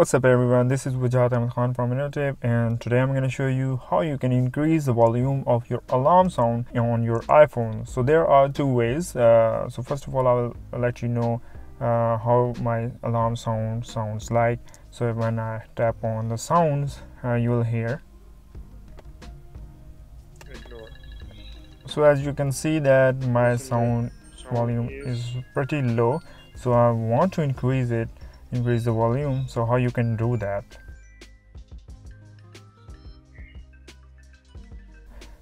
What's up everyone, this is Wajahat Ahmed Khan from InnoTip and today I'm going to show you how you can increase the volume of your alarm sound on your iPhone. So there are two ways. Uh, so first of all I will let you know uh, how my alarm sound sounds like. So when I tap on the sounds uh, you will hear. So as you can see that my sound volume is pretty low so I want to increase it increase the volume so how you can do that?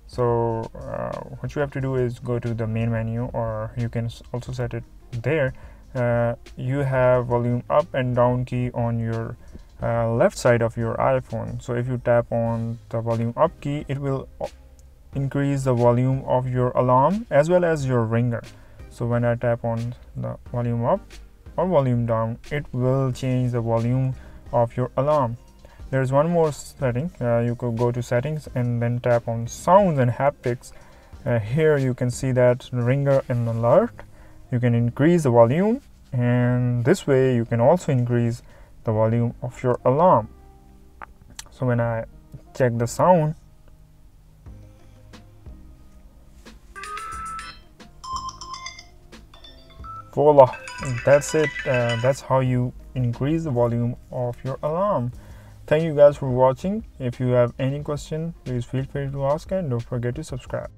So uh, what you have to do is go to the main menu or you can also set it there. Uh, you have volume up and down key on your uh, left side of your iPhone. So if you tap on the volume up key it will increase the volume of your alarm as well as your ringer. So when I tap on the volume up or volume down it will change the volume of your alarm. There's one more setting. Uh, you could go to settings and then tap on sounds and haptics. Uh, here you can see that ringer and alert. You can increase the volume and this way you can also increase the volume of your alarm. So when I check the sound voila. That's it. Uh, that's how you increase the volume of your alarm. Thank you guys for watching. If you have any question please feel free to ask and don't forget to subscribe